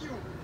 on you.